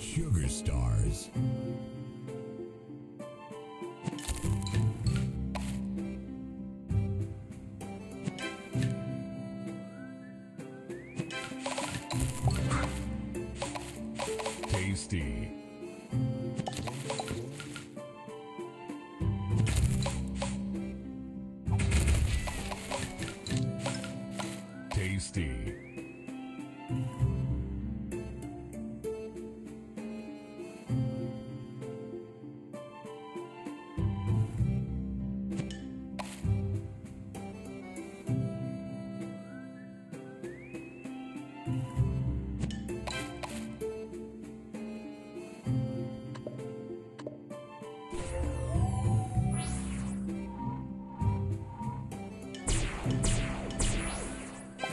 Sugar Stars. Tasty. Tasty.